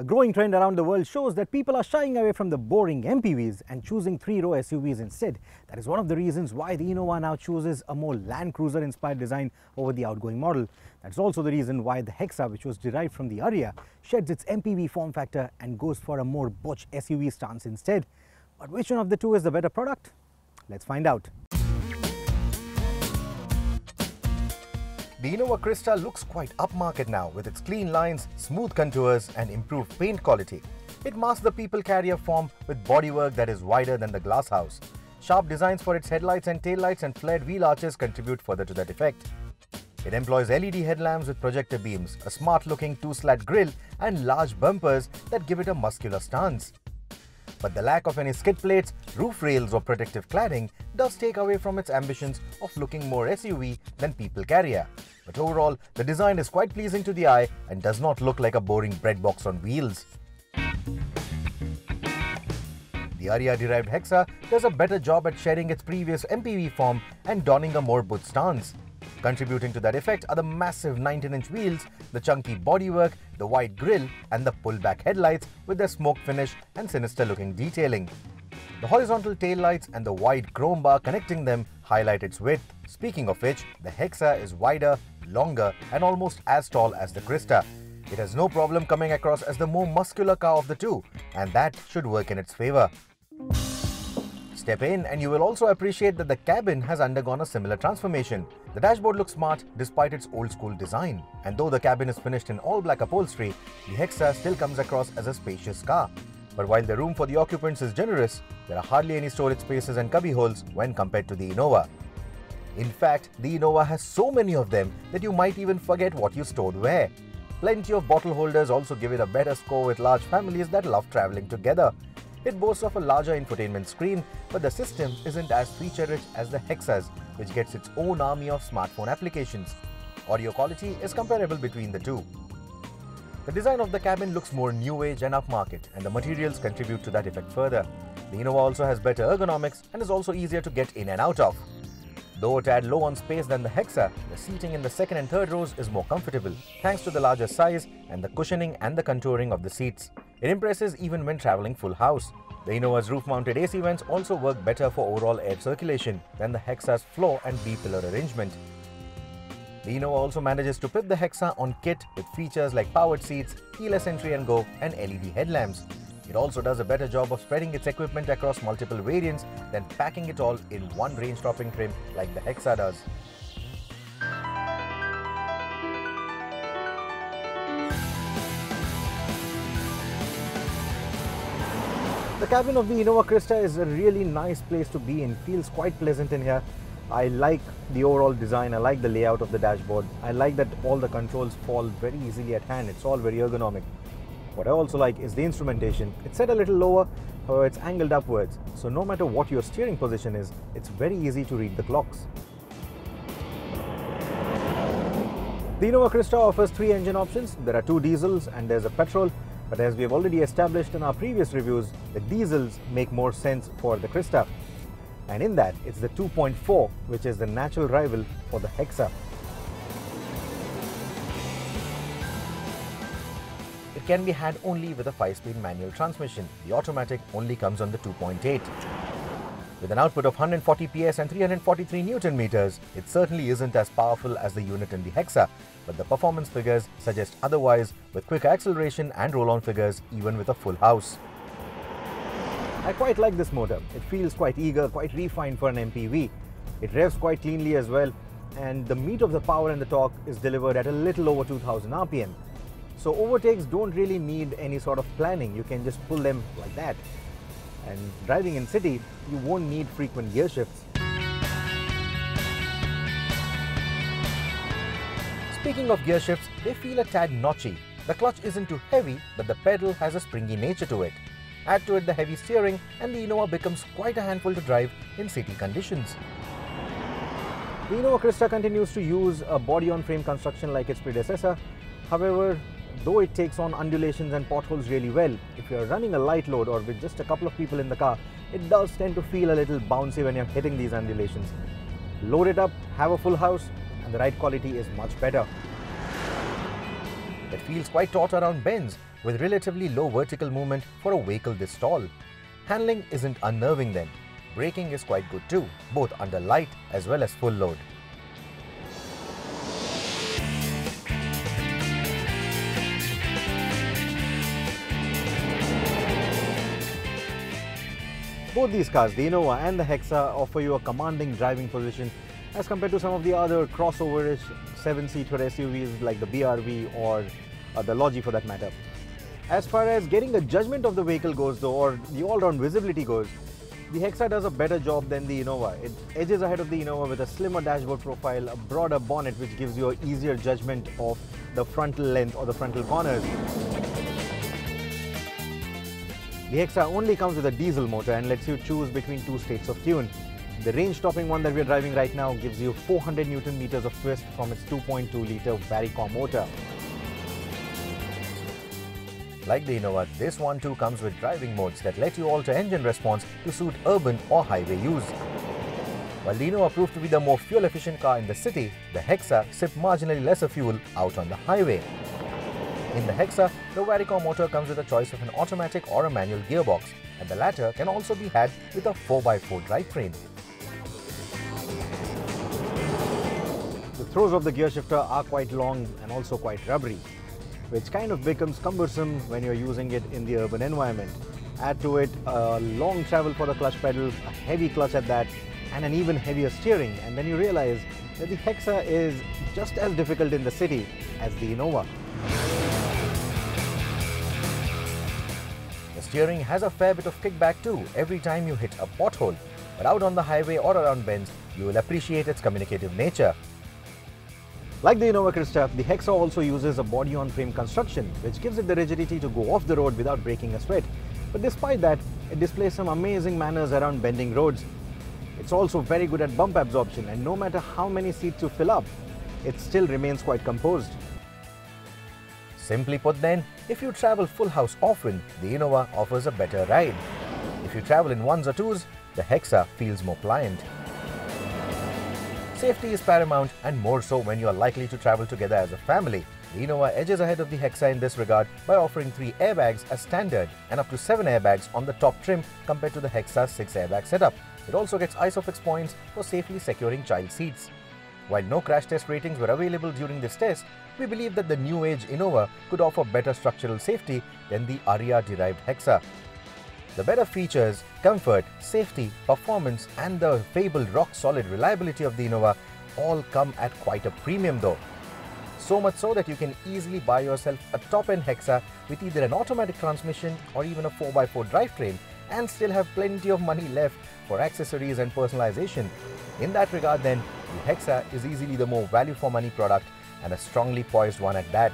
A growing trend around the world shows that people are shying away from the boring MPVs and choosing three-row SUVs instead. That is one of the reasons why the Innova now chooses a more Land Cruiser inspired design over the outgoing model. That's also the reason why the Hexa, which was derived from the Aria, sheds its MPV form factor and goes for a more butch SUV stance instead. But which one of the two is the better product? Let's find out. The Innova Crysta looks quite upmarket now with its clean lines, smooth contours and improved paint quality. It masks the people carrier form with bodywork that is wider than the glass house. Sharp designs for its headlights and taillights and flared wheel arches contribute further to that effect. It employs LED headlamps with projector beams, a smart-looking two-slat grille and large bumpers that give it a muscular stance. But the lack of any skid plates, roof rails or protective cladding does take away from its ambitions of looking more SUV than people carrier. But overall, the design is quite pleasing to the eye and does not look like a boring bread box on wheels. The Aria-derived Hexa does a better job at sharing its previous MPV form and donning a more butch stance. Contributing to that effect are the massive 19-inch wheels, the chunky bodywork, the wide grille and the pullback headlights with their smoke finish and sinister-looking detailing. The horizontal taillights and the wide chrome bar connecting them highlight its width. Speaking of which, the Hexa is wider, longer and almost as tall as the Crysta. It has no problem coming across as the more muscular car of the two and that should work in its favour. Step in and you will also appreciate that the cabin has undergone a similar transformation. The dashboard looks smart despite its old school design. And though the cabin is finished in all black upholstery, the Hexa still comes across as a spacious car. But while the room for the occupants is generous, there are hardly any storage spaces and cubby holes when compared to the Innova. In fact, the Innova has so many of them that you might even forget what you stored where. Plenty of bottle holders also give it a better score with large families that love traveling together. It boasts of a larger infotainment screen, but the system isn't as feature-rich as the Hexas, which gets its own army of smartphone applications. Audio quality is comparable between the two. The design of the cabin looks more new age and upmarket, and the materials contribute to that effect further. The Innova also has better ergonomics and is also easier to get in and out of. Though a tad low on space than the Hexa, the seating in the second and third rows is more comfortable, thanks to the larger size and the cushioning and the contouring of the seats. It impresses even when traveling full house. The Innova's roof-mounted AC vents also work better for overall air circulation than the Hexa's floor and B-pillar arrangement. The Innova also manages to pip the Hexa on kit with features like powered seats, keyless entry and go, and LED headlamps. It also does a better job of spreading its equipment across multiple variants than packing it all in one range-topping trim like the Hexa does. The cabin of the Innova Crysta is a really nice place to be in, feels quite pleasant in here. I like the overall design, I like the layout of the dashboard. I like that all the controls fall very easily at hand, it's all very ergonomic. What I also like is the instrumentation. It's set a little lower, however it's angled upwards, so no matter what your steering position is, it's very easy to read the clocks. The Innova Crysta offers three engine options. There are two diesels and there's a petrol. But as we have already established in our previous reviews, the diesels make more sense for the Crysta. And in that, it's the 2.4, which is the natural rival for the Hexa. It can be had only with a 5-speed manual transmission. The automatic only comes on the 2.8. With an output of 140 PS and 343 Newton meters, it certainly isn't as powerful as the unit in the Hexa, but the performance figures suggest otherwise with quick acceleration and roll-on figures even with a full house. I quite like this motor. It feels quite eager, quite refined for an MPV. It revs quite cleanly as well, and the meat of the power and the torque is delivered at a little over 2000 RPM. So overtakes don't really need any sort of planning. You can just pull them like that. And driving in city, you won't need frequent gear shifts. Speaking of gear shifts, they feel a tad notchy. The clutch isn't too heavy, but the pedal has a springy nature to it. Add to it the heavy steering and the Innova becomes quite a handful to drive in city conditions. The Innova Crysta continues to use a body-on-frame construction like its predecessor. However, though it takes on undulations and potholes really well, if you're running a light load or with just a couple of people in the car, it does tend to feel a little bouncy when you're hitting these undulations. Load it up, have a full house, and the ride quality is much better. It feels quite taut around bends with relatively low vertical movement for a vehicle this tall. Handling isn't unnerving then. Braking is quite good too, both under light as well as full load. Both these cars, the Innova and the Hexa, offer you a commanding driving position as compared to some of the other crossover-ish seven-seater SUVs like the BRV or uh, the Lodgy for that matter. As far as getting a judgment of the vehicle goes though, or the all-round visibility goes, the Hexa does a better job than the Innova. It edges ahead of the Innova with a slimmer dashboard profile, a broader bonnet which gives you an easier judgment of the frontal length or the frontal corners. The Hexa only comes with a diesel motor and lets you choose between two states of tune. The range-topping one that we are driving right now gives you 400 Newton meters of twist from its 2.2 litre Varicor motor. Like the Innova, this one too comes with driving modes that let you alter engine response to suit urban or highway use. While the Innova proved to be the more fuel-efficient car in the city, the Hexa sipped marginally lesser fuel out on the highway. In the Hexa, the Varicor motor comes with a choice of an automatic or a manual gearbox, and the latter can also be had with a 4x4 drivetrain. The throws of the gear shifter are quite long and also quite rubbery, which kind of becomes cumbersome when you're using it in the urban environment. Add to it a long travel for the clutch pedal, a heavy clutch at that, and an even heavier steering, and then you realize that the Hexa is just as difficult in the city as the Innova. Steering has a fair bit of kickback too every time you hit a pothole. But out on the highway or around bends, you will appreciate its communicative nature. Like the Innova Crysta, the Hexa also uses a body-on-frame construction, which gives it the rigidity to go off the road without breaking a sweat. But despite that, it displays some amazing manners around bending roads. It's also very good at bump absorption and no matter how many seats you fill up, it still remains quite composed. Simply put then, if you travel full house often, the Innova offers a better ride. If you travel in ones or twos, the Hexa feels more pliant. Safety is paramount and more so when you are likely to travel together as a family. The Innova edges ahead of the Hexa in this regard by offering 3 airbags as standard and up to 7 airbags on the top trim compared to the Hexa's 6 airbag setup. It also gets ISOFIX points for safely securing child seats. While no crash test ratings were available during this test, we believe that the new age Innova could offer better structural safety than the Aria-derived Hexa. The better features, comfort, safety, performance and the fabled rock-solid reliability of the Innova all come at quite a premium though. So much so that you can easily buy yourself a top-end Hexa with either an automatic transmission or even a 4x4 drivetrain and still have plenty of money left for accessories and personalization. In that regard then, the Hexa is easily the more value for money product and a strongly poised one at that.